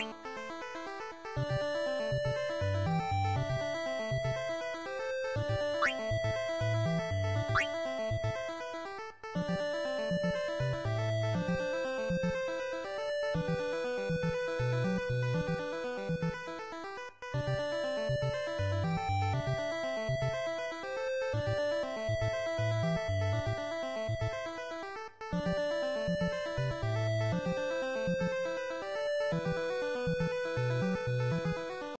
うん。